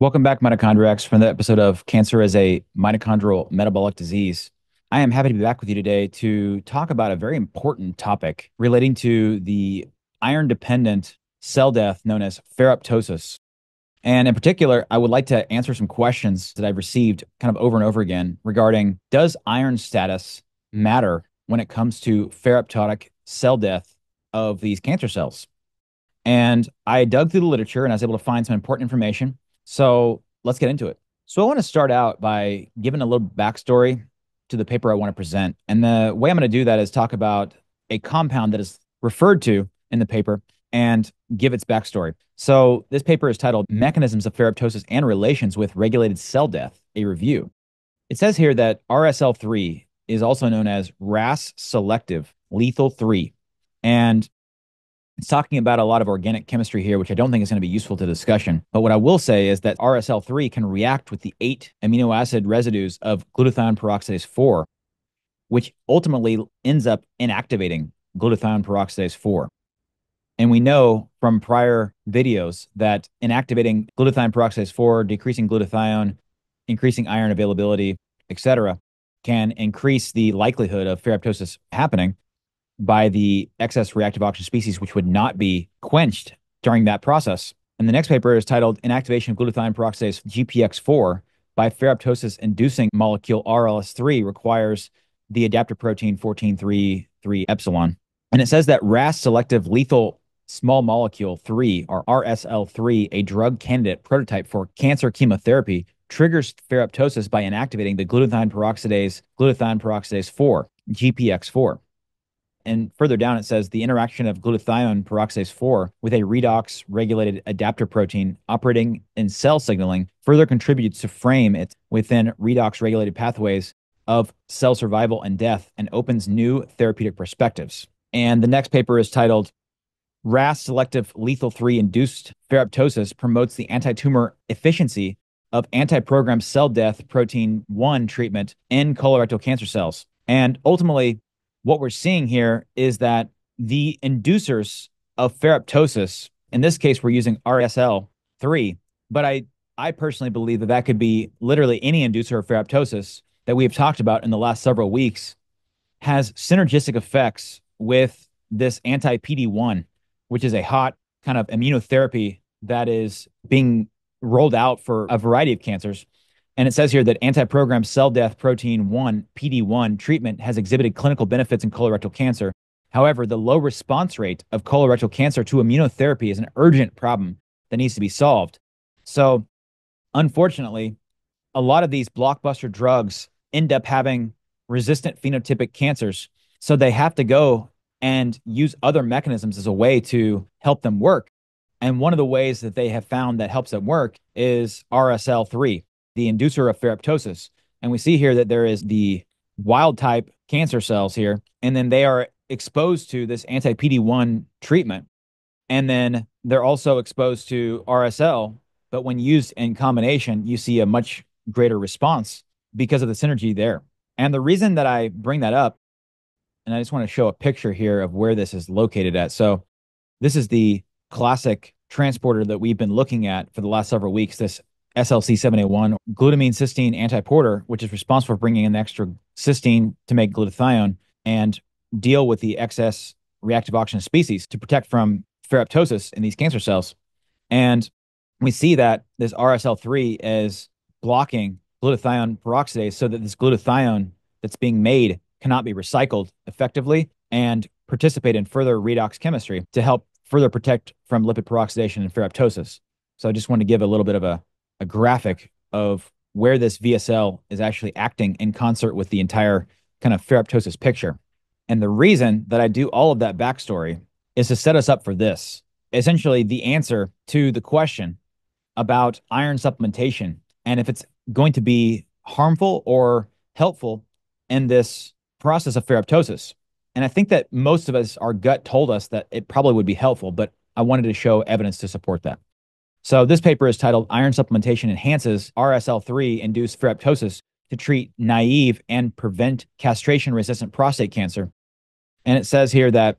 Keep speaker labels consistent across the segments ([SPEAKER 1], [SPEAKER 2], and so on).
[SPEAKER 1] Welcome back, mitochondriacs, from the episode of Cancer as a Mitochondrial Metabolic Disease. I am happy to be back with you today to talk about a very important topic relating to the iron dependent cell death known as ferroptosis. And in particular, I would like to answer some questions that I've received kind of over and over again regarding does iron status matter when it comes to ferroptotic cell death of these cancer cells? And I dug through the literature and I was able to find some important information so let's get into it. So I want to start out by giving a little backstory to the paper I want to present. And the way I'm going to do that is talk about a compound that is referred to in the paper and give its backstory. So this paper is titled Mechanisms of Ferroptosis and Relations with Regulated Cell Death, a review. It says here that RSL3 is also known as RAS selective lethal 3. And it's talking about a lot of organic chemistry here, which I don't think is going to be useful to discussion. But what I will say is that RSL3 can react with the eight amino acid residues of glutathione peroxidase 4, which ultimately ends up inactivating glutathione peroxidase 4. And we know from prior videos that inactivating glutathione peroxidase 4, decreasing glutathione, increasing iron availability, etc., can increase the likelihood of ferroptosis happening by the excess reactive oxygen species, which would not be quenched during that process. And the next paper is titled Inactivation of Glutathione Peroxidase GPX4 by ferroptosis inducing molecule RLS3 requires the adaptor protein 1433 epsilon. And it says that RAS selective lethal small molecule 3 or RSL3, a drug candidate prototype for cancer chemotherapy, triggers ferroptosis by inactivating the glutathione peroxidase glutathione peroxidase 4, GPX4. And further down, it says the interaction of glutathione peroxidase 4 with a redox regulated adaptor protein operating in cell signaling further contributes to frame it within redox regulated pathways of cell survival and death and opens new therapeutic perspectives. And the next paper is titled RAS selective lethal 3 induced ferroptosis promotes the anti tumor efficiency of anti programmed cell death protein 1 treatment in colorectal cancer cells. And ultimately, what we're seeing here is that the inducers of ferroptosis, in this case, we're using RSL3, but I, I personally believe that that could be literally any inducer of ferroptosis that we have talked about in the last several weeks, has synergistic effects with this anti PD1, which is a hot kind of immunotherapy that is being rolled out for a variety of cancers. And it says here that anti-program cell death protein 1, PD1 treatment has exhibited clinical benefits in colorectal cancer. However, the low response rate of colorectal cancer to immunotherapy is an urgent problem that needs to be solved. So, unfortunately, a lot of these blockbuster drugs end up having resistant phenotypic cancers. So they have to go and use other mechanisms as a way to help them work. And one of the ways that they have found that helps them work is RSL3 the inducer of ferroptosis. And we see here that there is the wild type cancer cells here, and then they are exposed to this anti PD1 treatment. And then they're also exposed to RSL, but when used in combination, you see a much greater response because of the synergy there. And the reason that I bring that up, and I just want to show a picture here of where this is located at. So, this is the classic transporter that we've been looking at for the last several weeks, this SLC7A1, glutamine cysteine antiporter, which is responsible for bringing in the extra cysteine to make glutathione and deal with the excess reactive oxygen species to protect from ferroptosis in these cancer cells. And we see that this RSL3 is blocking glutathione peroxidase so that this glutathione that's being made cannot be recycled effectively and participate in further redox chemistry to help further protect from lipid peroxidation and ferroptosis. So I just want to give a little bit of a a graphic of where this VSL is actually acting in concert with the entire kind of ferroptosis picture. And the reason that I do all of that backstory is to set us up for this. Essentially, the answer to the question about iron supplementation and if it's going to be harmful or helpful in this process of ferroptosis. And I think that most of us, our gut told us that it probably would be helpful, but I wanted to show evidence to support that. So this paper is titled Iron Supplementation Enhances RSL3 Induced Ferroptosis to Treat Naive and Prevent Castration Resistant Prostate Cancer. And it says here that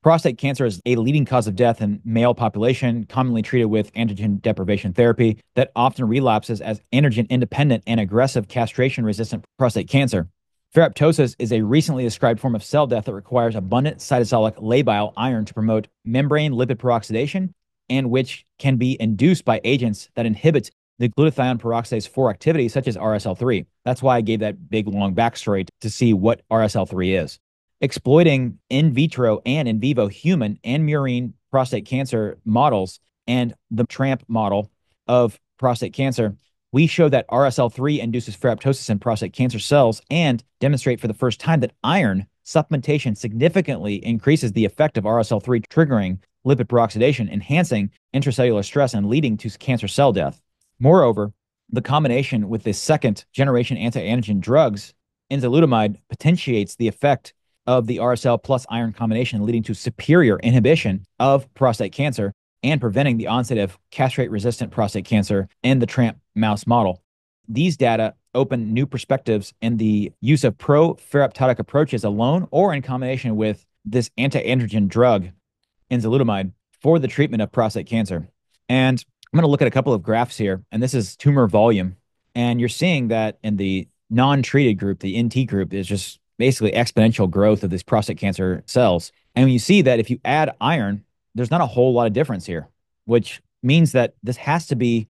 [SPEAKER 1] Prostate cancer is a leading cause of death in male population, commonly treated with androgen deprivation therapy that often relapses as androgen independent and aggressive castration resistant prostate cancer. Ferroptosis is a recently described form of cell death that requires abundant cytosolic labile iron to promote membrane lipid peroxidation and which can be induced by agents that inhibit the glutathione peroxidase 4 activity, such as RSL3. That's why I gave that big long backstory to see what RSL3 is. Exploiting in vitro and in vivo human and murine prostate cancer models and the TRAMP model of prostate cancer, we show that RSL3 induces ferroptosis in prostate cancer cells and demonstrate for the first time that iron supplementation significantly increases the effect of RSL3 triggering lipid peroxidation, enhancing intracellular stress and leading to cancer cell death. Moreover, the combination with the second generation anti-androgen drugs, enzalutamide, potentiates the effect of the RSL plus iron combination, leading to superior inhibition of prostate cancer and preventing the onset of castrate resistant prostate cancer in the TRAMP mouse model. These data open new perspectives in the use of pro-ferroptotic approaches alone or in combination with this anti-androgen drug, enzalutamide, for the treatment of prostate cancer. And I'm going to look at a couple of graphs here, and this is tumor volume. And you're seeing that in the non-treated group, the NT group, is just basically exponential growth of these prostate cancer cells. And you see that if you add iron there's not a whole lot of difference here, which means that this has to be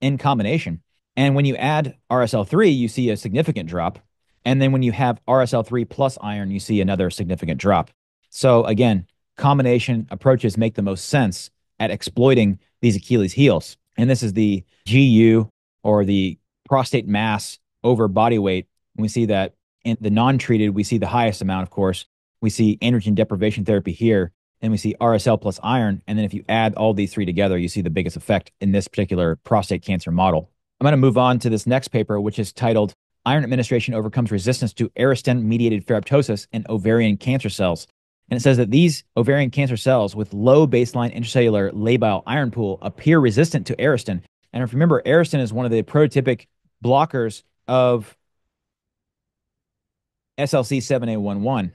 [SPEAKER 1] in combination. And when you add RSL3, you see a significant drop. And then when you have RSL3 plus iron, you see another significant drop. So again, combination approaches make the most sense at exploiting these Achilles heels. And this is the GU or the prostate mass over body weight. we see that in the non treated, we see the highest amount, of course. We see androgen deprivation therapy here and we see RSL plus iron. And then if you add all these three together, you see the biggest effect in this particular prostate cancer model. I'm going to move on to this next paper, which is titled Iron Administration Overcomes Resistance to Erastin Mediated Ferroptosis in Ovarian Cancer Cells. And it says that these ovarian cancer cells with low baseline intracellular labile iron pool appear resistant to Erastin. And if you remember, Erastin is one of the prototypic blockers of SLC 7A11.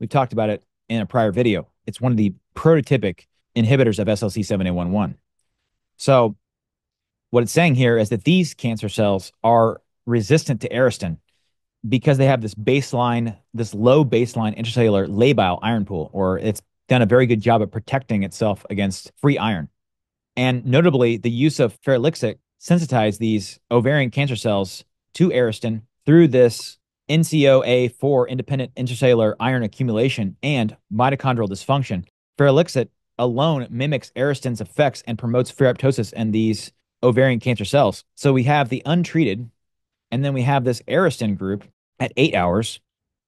[SPEAKER 1] We've talked about it in a prior video. It's one of the prototypic inhibitors of SLC7A11. So, what it's saying here is that these cancer cells are resistant to Erastin because they have this baseline, this low baseline intracellular labile iron pool, or it's done a very good job at protecting itself against free iron. And notably, the use of ferlixit sensitized these ovarian cancer cells to Erastin through this NCOA4 independent intracellular iron accumulation, and mitochondrial dysfunction. Ferlixit alone mimics Erastin's effects and promotes ferroptosis in these ovarian cancer cells. So we have the untreated, and then we have this Erastin group at eight hours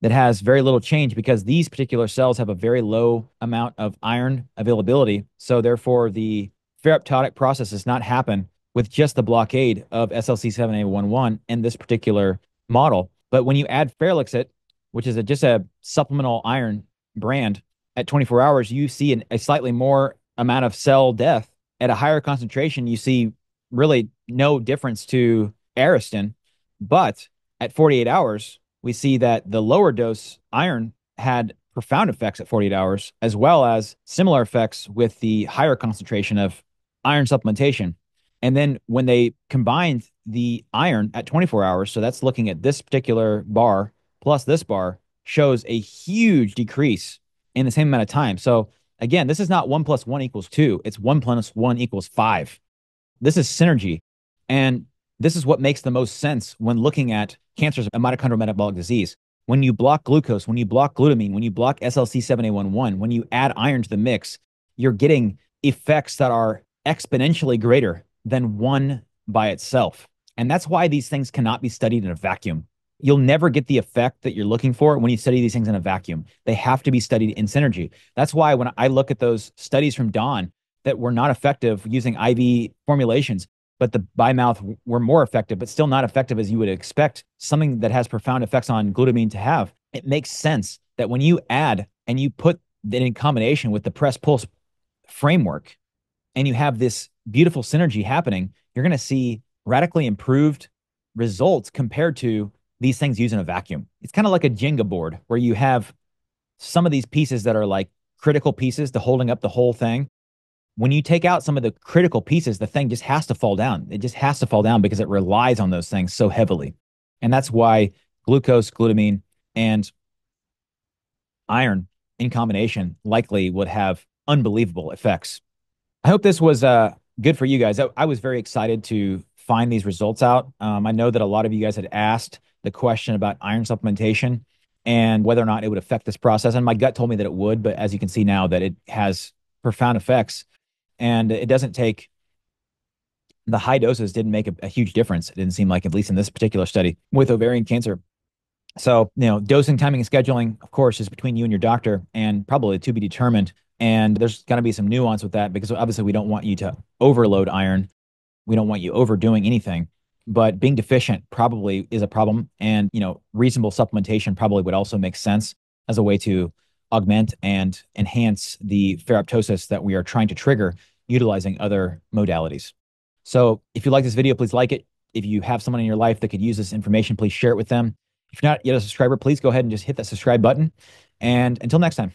[SPEAKER 1] that has very little change because these particular cells have a very low amount of iron availability. So therefore, the ferroptotic process does not happen with just the blockade of SLC7A11 in this particular model. But when you add Ferlixit, which is a, just a supplemental iron brand, at 24 hours, you see an, a slightly more amount of cell death. At a higher concentration, you see really no difference to Erastin. But at 48 hours, we see that the lower dose iron had profound effects at 48 hours, as well as similar effects with the higher concentration of iron supplementation. And then when they combined the iron at 24 hours, so that's looking at this particular bar plus this bar, shows a huge decrease in the same amount of time. So again, this is not one plus one equals two, it's one plus one equals five. This is synergy. And this is what makes the most sense when looking at cancers and mitochondrial metabolic disease. When you block glucose, when you block glutamine, when you block SLC7A11, when you add iron to the mix, you're getting effects that are exponentially greater than one by itself. And that's why these things cannot be studied in a vacuum. You'll never get the effect that you're looking for when you study these things in a vacuum. They have to be studied in synergy. That's why when I look at those studies from Don that were not effective using IV formulations, but the by mouth were more effective, but still not effective as you would expect something that has profound effects on glutamine to have. It makes sense that when you add and you put it in combination with the press pulse framework and you have this beautiful synergy happening, you're going to see radically improved results compared to these things used in a vacuum. It's kind of like a Jenga board where you have some of these pieces that are like critical pieces to holding up the whole thing. When you take out some of the critical pieces, the thing just has to fall down. It just has to fall down because it relies on those things so heavily. And that's why glucose, glutamine, and iron in combination likely would have unbelievable effects. I hope this was uh, good for you guys. I, I, was very excited to find these results out. Um, I know that a lot of you guys had asked the question about iron supplementation and whether or not it would affect this process. And my gut told me that it would, but as you can see now, that it has profound effects. And it doesn't take the high doses didn't make a, a huge difference. It didn't seem like, at least in this particular study with ovarian cancer. So, you know, dosing, timing, and scheduling, of course, is between you and your doctor and probably to be determined. And there's going to be some nuance with that because obviously we don't want you to overload iron. We don't want you overdoing anything. But being deficient probably is a problem. And, you know, reasonable supplementation probably would also make sense as a way to augment and enhance the ferroptosis that we are trying to trigger utilizing other modalities. So if you like this video, please like it. If you have someone in your life that could use this information, please share it with them. If you're not yet a subscriber, please go ahead and just hit that subscribe button. And until next time.